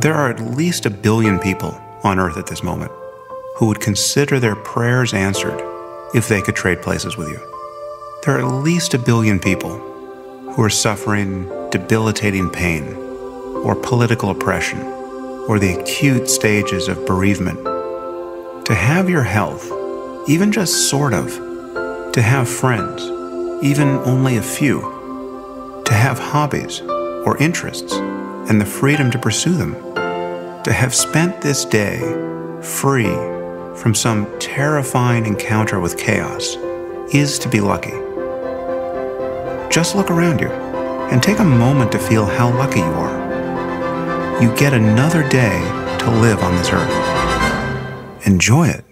There are at least a billion people on Earth at this moment who would consider their prayers answered if they could trade places with you. There are at least a billion people who are suffering debilitating pain or political oppression or the acute stages of bereavement. To have your health, even just sort of, to have friends, even only a few, to have hobbies or interests and the freedom to pursue them, to have spent this day free from some terrifying encounter with chaos is to be lucky. Just look around you and take a moment to feel how lucky you are. You get another day to live on this earth. Enjoy it.